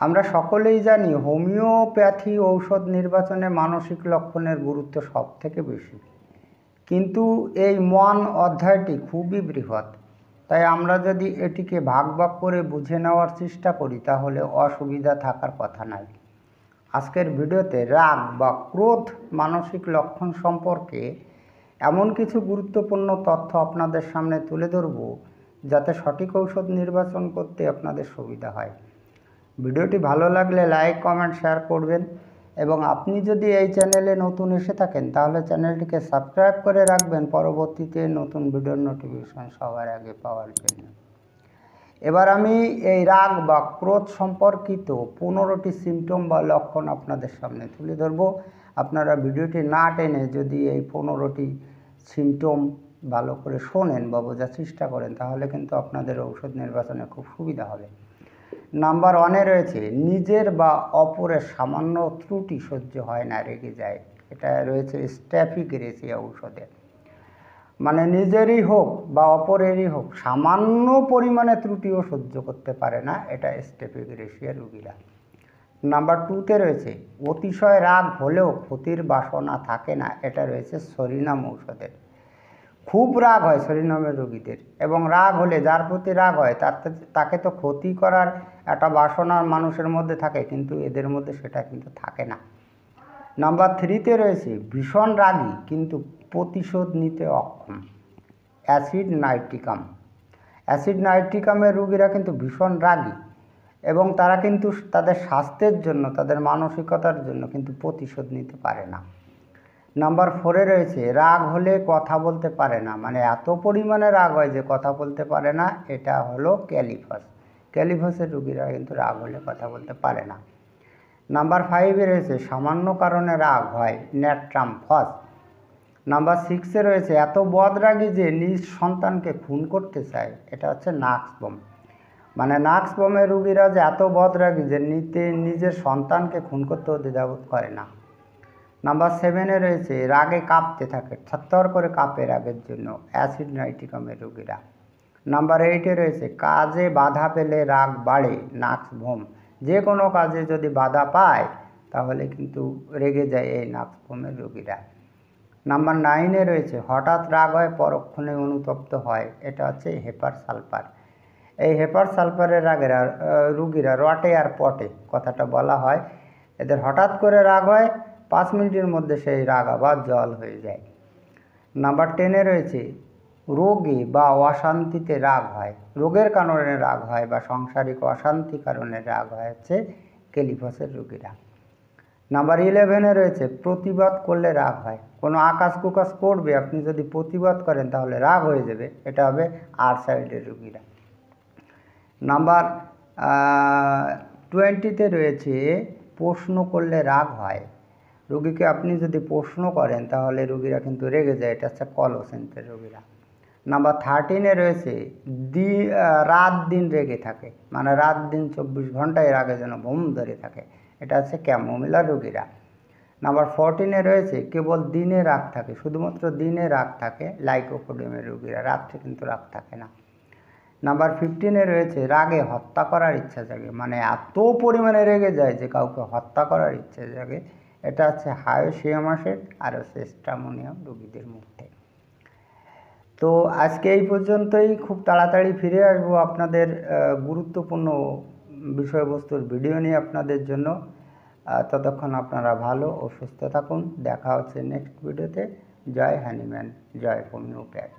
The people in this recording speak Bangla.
আমরা সকলেই জানি হোমিওপ্যাথি ঔষধ নির্বাচনে মানসিক লক্ষণের গুরুত্ব সব থেকে বেশি। কিন্তু এই মন অধ্যায়টি খুবই বৃহৎ। তাই আমরা যদি এটিকে ভাগ ভাগ করে বুঝে নেওয়ার চেষ্টা করি, তাহলে অসুবিধা থাকার কথা নাই। আজকের ভিডিওতে রাগ বা ক্রোধ মানসিক লক্ষণ সম্পর্কে এমন কিছু গুরুত্বপূর্ণ তথ্য আপনাদের সামনে তুলে ধরব, যাতে সঠিক ঔষধ নির্বাচন করতে আপনাদের সুবিধা হয়। ভিডিওটি ভালো লাগলে লাইক, কমেন্ট, শেয়ার করবেন। এবং আপনি যদি এই চ্যানেলে নতুন এসে থাকেন, তাহলে চ্যানেলটিকে সাবস্ক্রাইব করে রাখবেন পরবর্তীতে নতুন ভিডিওর নোটিফিকেশন সবার আগে পাওয়ার জন্য। এবার আমি এই রাগ বা ক্রোধ সম্পর্কিত পনেরোটি সিমটম বা লক্ষণ আপনাদের সামনে তুলে ধরবো। আপনারা ভিডিওটি না টেনে যদি এই পনেরোটি সিমটম ভালো করে শোনেন বা বোঝার চেষ্টা করেন, তাহলে কিন্তু আপনাদের ঔষধ নির্বাচনে খুব সুবিধা হবে। নাম্বার ওয়ানে রয়েছে, নিজের বা অপরের সামান্য ত্রুটি সহ্য হয় না, রেগে যায়। এটা রয়েছে স্ট্যাফিক রেসিয়া ঔষধে। মানে নিজেরই হোক বা অপরেরই হোক, সামান্য পরিমাণে ত্রুটিও সহ্য করতে পারে না, এটা স্টেপিক রেশিয়া রুগীরা। নাম্বার টুতে রয়েছে, অতিশয় রাগ হলেও ক্ষতির বাসনা থাকে না, এটা রয়েছে সরিনাম ঔষধের খুব রাগ হয় সরিনামের রোগীদের এবং রাগ হলে যার প্রতি রাগ হয় তার তাকে তো ক্ষতি করার একটা বাসনা মানুষের মধ্যে থাকে কিন্তু এদের মধ্যে সেটা কিন্তু থাকে না। নাম্বার থ্রিতে রয়েছে, ভীষণ রাগী কিন্তু প্রতিশোধ নিতে অক্ষম। অ্যাসিড নাইট্রিকাম অ্যাসিড নাইট্রিকামের রুগীরা কিন্তু ভীষণ রাগী এবং তারা কিন্তু তাদের স্বাস্থ্যের জন্য, তাদের মানসিকতার জন্য কিন্তু প্রতিশোধ নিতে পারে না। নাম্বার ফোরে রয়েছে, রাগ হলে কথা বলতে পারে না। মানে এত পরিমাণে রাগ হয় যে কথা বলতে পারে না, এটা হলো ক্যালিফাস। ক্যালিফাসের রুগীরা কিন্তু রাগ হলে কথা বলতে পারে না। নাম্বার ফাইভে রয়েছে, সামান্য কারণে রাগ হয় ন্যাট্রাম ফস নাম্বার সিক্সে রয়েছে, এত বদরাগী যে নিজ সন্তানকে খুন করতে চায়, এটা হচ্ছে নাক্স বম। মানে নাক্স বমের রুগীরা যে এত বদরাগী যে নিতে নিজের সন্তানকে খুন করতেও দ্বিধাবোধ করে না। নাম্বার সেভেনে রয়েছে, রাগে কাঁপতে থাকে, থরথর করে কাঁপে রাগের জন্য অ্যাসিড নাইট্রিকামের রোগীরা। নাম্বার এইটে রয়েছে, কাজে বাধা পেলে রাগ বাড়ে নাক্স ভোম যে কোনো কাজে যদি বাধা পায়, তাহলে কিন্তু রেগে যায় এই নাক্স ভোমের রোগীরা। নাম্বার নাইনে রয়েছে, হঠাৎ রাগ হয়, পরক্ষণে অনুতপ্ত হয়, এটা হচ্ছে হেপার সালফার এই হেপার সালফারের রাগেরা রুগীরা রটে আর পটে, কথাটা বলা হয়। এদের হঠাৎ করে রাগ হয় পাঁচ মিনিটের মধ্যে সেই রাগ আবার জল হয়ে যায়। নাম্বার টেনে রয়েছে, রোগে বা অশান্তিতে রাগ হয়। রোগের কারণে রাগ হয় বা সাংসারিক অশান্তি কারণে রাগ হয় হচ্ছে কেলিফসের রোগীরা। নাম্বার ইলেভেনে রয়েছে, প্রতিবাদ করলে রাগ হয়। কোনো আকাশ কুকাশ করবে, আপনি যদি প্রতিবাদ করেন তাহলে রাগ হয়ে যাবে। এটা হবে আর সাইডের রুগীরা। নাম্বার টোয়েন্টিতে রয়েছে, প্রশ্ন করলে রাগ হয়। রুগীকে আপনি যদি প্রশ্ন করেন, তাহলে রুগীরা কিন্তু রেগে যায়। এটা হচ্ছে কলোসেন্টের রুগীরা। নাম্বার থার্টিনে রয়েছে, দি রাত দিন রেগে থাকে। মানে রাত দিন চব্বিশ ঘন্টায় রাগে যেন ঘুম ধরে থাকে। এটা হচ্ছে ক্যামোমিলার রুগীরা। নাম্বার ফোরটিনে রয়েছে, কেবল দিনে রাগ থাকে। শুধুমাত্র দিনে রাগ থাকে লাইকোপোডিয়ামের রুগীরা। রাত্রে কিন্তু রাগ থাকে না। নাম্বার ফিফটিনে রয়েছে, রাগে হত্যা করার ইচ্ছা জাগে। মানে এত পরিমাণে রেগে যায় যে কাউকে হত্যা করার ইচ্ছা জাগে। এটা হচ্ছে হায়োসিয়ামাসের আর হচ্ছে স্ট্রামোনিয়াম রোগীদের মধ্যে। তো আজকে এই পর্যন্তই, খুব তাড়াতাড়ি ফিরে আসব আপনাদের গুরুত্বপূর্ণ বিষয়বস্তুর ভিডিও নিয়ে আপনাদের জন্য। ততক্ষণ আপনারা ভালো ও সুস্থ থাকুন। দেখা হচ্ছে নেক্সট ভিডিওতে জয় হ্যানিম্যান জয় হোমিওপ্যাথ